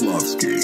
Slavsky.